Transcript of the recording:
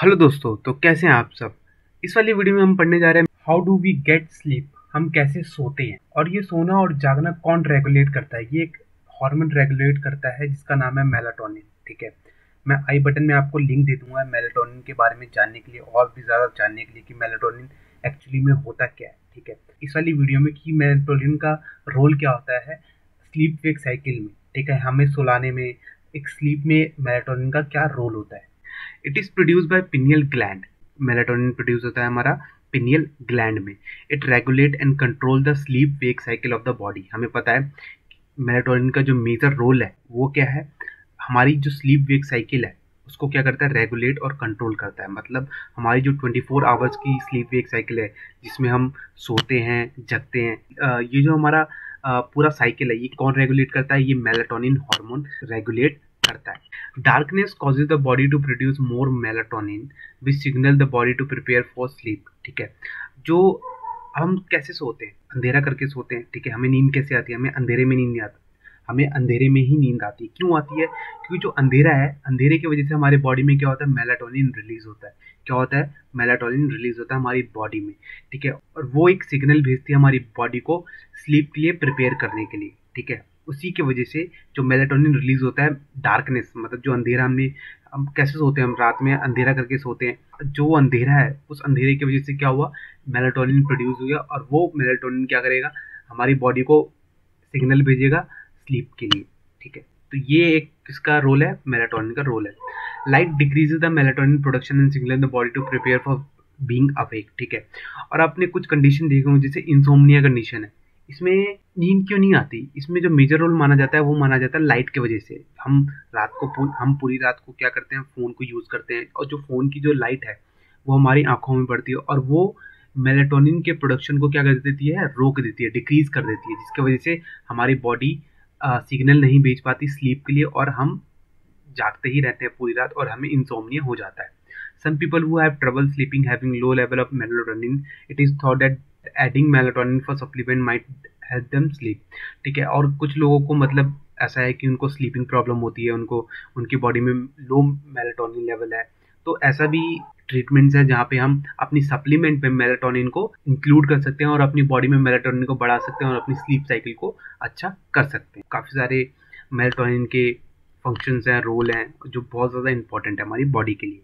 Hello दोस्तों तो कैसे हैं आप सब? इस वाली वीडियो में हम पढ़ने जा रहे हैं how do we get sleep हम कैसे सोते हैं? और ये सोना और जागना कौन रेगुलेट करता है? ये एक हार्मोन रेगुलेट करता है, जिसका नाम है मेलाटोनिन ठीक है? मैं आई बटन में आपको लिंक दे दूँगा मेलाटोनिन के बारे में जानने के लिए, और भी ज़्यादा जानने के लिए कि मेलाटोनिन एक्चुअली में होता क्या है, ठीक है? इस वाली वीडियो में कि मेलाटोनिन का रोल क्या होता है स्लीप वेक साइकिल में, ठीक है? हमें सुलाने में, एक स्लीप में मेलाटोनिन का क्या रोल होता है? It is produce by pineal gland melatonin produce होता है हमारा पिनियल ग्लैंड में. It regulate and control the sleep wake cycle of the body हमें पता है मेलाटोनिन का जो मेजर रोल है, वो क्या है? हमारी जो स्लीप वेक साइकिल है, उसको क्या करता है? रेगुलेट और कंट्रोल करता है. मतलब हमारी जो 24 फोर आवर्स की स्लीप वेक साइकिल है, जिसमें हम सोते हैं, जगते हैं ये जो हमारा पूरा साइकिल है, ये कौन रेगुलेट करता है? ये मेलाटोनिन हार्मोन रेगुलेट करता है। Darkness causes the body to produce more melatonin which signal the body to prepare for sleep ठीक है? जो हम कैसे सोते हैं? अंधेरा करके सोते हैं, ठीक है? हमें नींद कैसे आती है? हमें अंधेरे में नींद नहीं आती। हमें अंधेरे में ही नींद आती है। क्यों आती है? क्योंकि जो अंधेरा है, अंधेरे की वजह से हमारे बॉडी में क्या होता है? मेलाटोनिन रिलीज़ होता है। क्या होता है? मेलाटोनिन रिलीज़ होता है हमारी बॉडी में, ठीक है? और वो एक सिग्नल भेजती है हमारी बॉडी को स्लीप के लिए प्रिपेयर करने के लिए, ठीक है? उसी की वजह से जो मेलाटोनिन रिलीज़ होता है डार्कनेस मतलब जो अंधेरा हमने हम कैसे सोते हैं हम रात में, अंधेरा करके सोते हैं। जो अंधेरा है, उस अंधेरे की वजह से क्या हुआ? मेलाटोनिन प्रोड्यूस हो गया और वो मेलाटोनिन क्या करेगा? हमारी बॉडी को सिग्नल भेजेगा स्लीप के लिए, ठीक है? तो ये एक किसका रोल है मेलाटोनिन का रोल है। Light decrease the melatonin production and signal in the body to prepare for being awake ठीक है? और आपने कुछ कंडीशन देखे होंगे, जैसे इंसोमनिया कंडीशन है। इसमें नींद क्यों नहीं आती? इसमें जो मेजर रोल माना जाता है, वो माना जाता है लाइट की वजह से। हम रात को हम पूरी रात को क्या करते हैं? फ़ोन को यूज़ करते हैं और जो फ़ोन की जो लाइट है, वो हमारी आँखों में पड़ती है और वो मेलेटोनिन के प्रोडक्शन को क्या कर देती है? रोक देती है डिक्रीज कर देती है, जिसकी वजह से हमारी बॉडी सिग्नल नहीं भेज पाती स्लीप के लिए और हम जागते ही रहते हैं पूरी रात और हमें इंसोमनिया हो जाता है। Some people who have trouble sleeping having low level of melatonin it is thought that adding melatonin for supplement might help them sleep ठीक है? और कुछ लोगों को मतलब ऐसा है कि उनको स्लीपिंग प्रॉब्लम होती है, उनको, उनकी बॉडी में लो मेलाटोनिन लेवल है। तो ऐसा भी ट्रीटमेंट्स है जहाँ पे हम अपनी सप्लीमेंट में मेलाटोनिन को इंक्लूड कर सकते हैं और अपनी बॉडी में मेलाटोनिन को बढ़ा सकते हैं और अपनी स्लीप साइकिल को अच्छा कर सकते हैं। काफ़ी सारे मेलाटोनिन के फ़ंक्शंस हैं रोल हैं, जो बहुत ज़्यादा इंपॉर्टेंट है हमारी बॉडी के लिए।